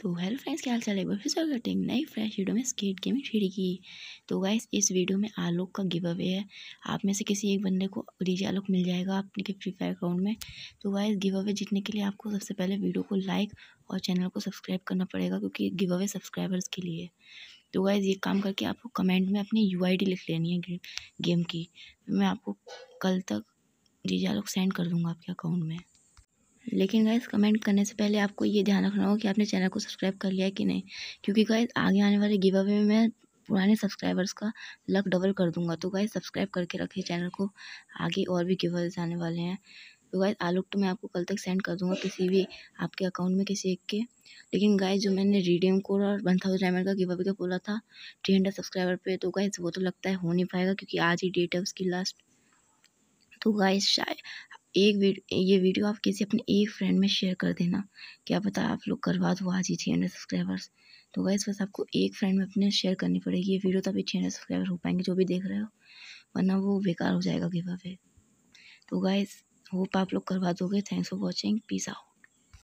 तो hello friends क्या हाल चाल फिर स्वागत है नई फ्रेश वीडियो में स्केट गेमिंग थ्री की। तो गाइस इस वीडियो में आलोक का गिव अवे है। आप में से किसी एक बंदे को डीजे आलोक मिल जाएगा अपने के फ्री फायर अकाउंट में। तो गाइस गिव अवे जीतने के लिए आपको सबसे पहले वीडियो को लाइक और चैनल को सब्सक्राइब करना पड़ेगा क्योंकि गिव अवे सब्सक्राइबर्स के लिए तो गाइज़ ये काम करके आपको कमेंट में अपनी यू लिख लेनी है गेम की। मैं आपको कल तक डीजे आलोक सेंड कर दूँगा आपके अकाउंट में। लेकिन गाइस कमेंट करने से पहले आपको ये ध्यान रखना होगा कि आपने चैनल को सब्सक्राइब कर लिया है कि नहीं। क्योंकि गाइस आगे आने वाले गिव अवे में मैं पुराने सब्सक्राइबर्स का लक डबल कर दूँगा। तो गाइस सब्सक्राइब करके रखिए चैनल को। आगे और भी गिव अवेज आने वाले हैं। तो गाइस आलू तो मैं आपको कल तक सेंड कर दूँगा किसी भी आपके अकाउंट में किसी एक के। लेकिन गाइस जो मैंने रिडीम कोड और वन थाउज़ेंड डायमंड का गिव अवे का बोला था थ्री हंड्रेड सब्सक्राइबर पे तो गाइस वो तो लगता है हो नहीं पाएगा क्योंकि आज ही डेट है उसकी लास्ट तो गाइस शायद एक वीडियो ये वीडियो आप किसी अपने एक फ्रेंड में शेयर कर देना। क्या पता आप लोग करवा दो आज ही छः हंड्रेड सब्सक्राइबर्स तो गाइस बस आपको एक फ्रेंड में अपने शेयर करनी पड़ेगी। ये वीडियो तभी छः हंड्रेड सब्सक्राइबर हो पाएँगे जो भी देख रहे हो, वरना वो बेकार हो जाएगा गिव अवे। तो गाइस होप आप लोग करवा दोगे। Thanks for watching peace out